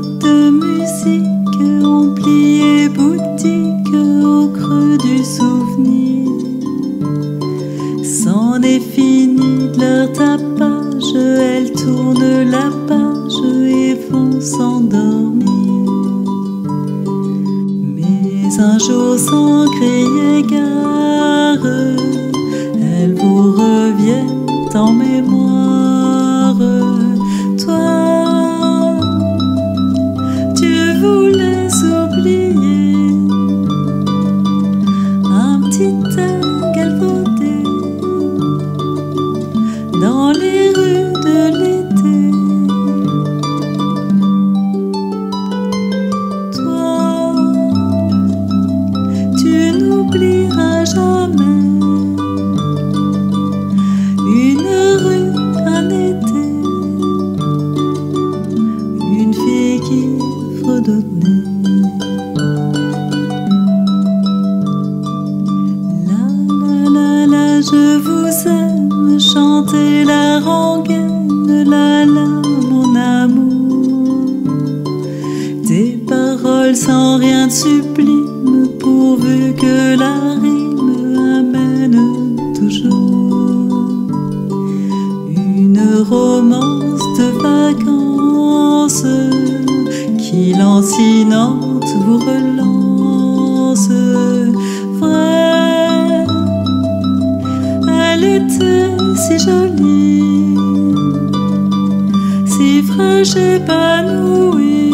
de musique plié boutique au creux du souvenir. C'en est fini leur tapage, elles tournent la page et vont s'endormir. Mais un jour sans crier gare, elles vous reviennent en mémoire. Des paroles sans rien de sublime, pourvu que la rime amène toujours une romance de vacances qui lancinante vous relance. Vrai, elle était si jolie, si fraîche épanouie,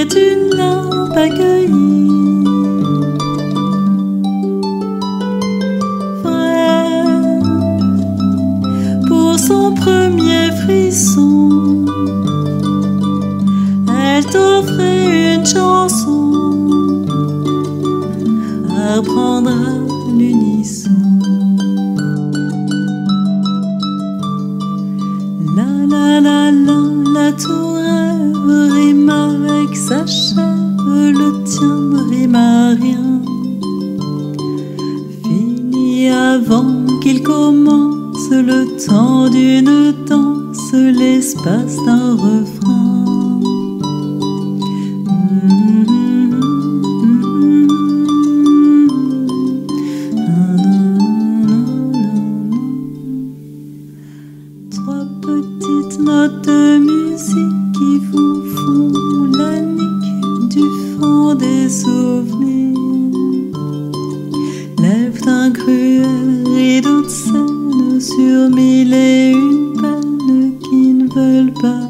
et d'une lampe accueillie. Vrai, pour son premier frisson, elle t'offrait une chanson à prendre à l'unisson. La la la la, la qu'il commence le temps d'une danse, l'espace d'un refrain. Trois petites notes de musique qui vous font la nique du fond des souvenirs. De scène sur mille et une peines qui ne veulent pas